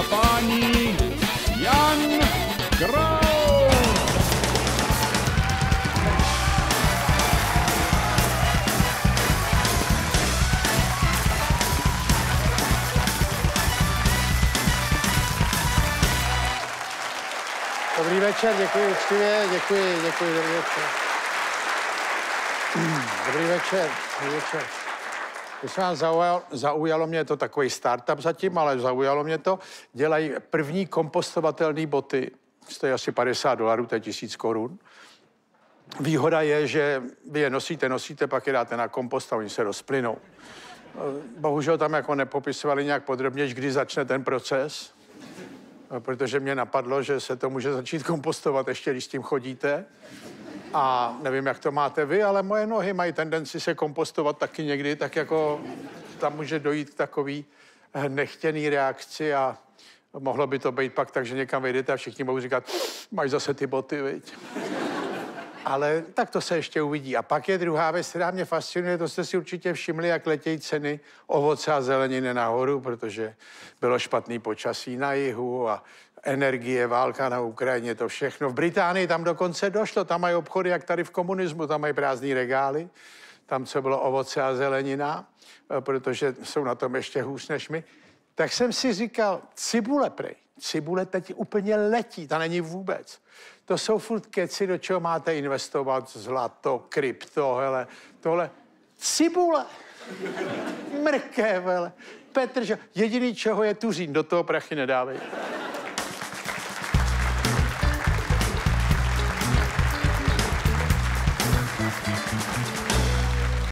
a páni, Jan Kraus. Dobrý večer, děkuji uctivě, děkuji, děkuji, dobrý večer. Dobrý večer, dobrý večer. Když vás zaujalo mě to takový startup zatím, ale zaujalo mě to. Dělají první kompostovatelné boty. Stojí asi 50 dolarů, to je tisíc korun. Výhoda je, že vy je nosíte, nosíte, pak je dáte na kompost a oni se rozplynou. Bohužel tam jako nepopisovali nějak podrobně, kdy začne ten proces, protože mě napadlo, že se to může začít kompostovat ještě, když s tím chodíte. A nevím, jak to máte vy, ale moje nohy mají tendenci se kompostovat taky někdy, tak jako tam může dojít k takový nechtěný reakci a mohlo by to být pak tak, že někam vejdete a všichni budou říkat, máš zase ty boty, viď? Ale tak to se ještě uvidí. A pak je druhá věc, která mě fascinuje, to jste si určitě všimli, jak letějí ceny ovoce a zeleniny nahoru, protože bylo špatný počasí na jihu a energie, válka na Ukrajině, to všechno. V Británii tam dokonce došlo, tam mají obchody, jak tady v komunismu, tam mají prázdné regály, tam, co bylo ovoce a zelenina, eh, protože jsou na tom ještě hůř než my. Tak jsem si říkal, cibule prej, cibule teď úplně letí, ta není vůbec. To jsou furt keci, do čeho máte investovat, zlato, krypto, hele, tohle. Cibule, mrkev, hele, Petr, že jediný, čeho je tuřín, do toho prachy nedávej.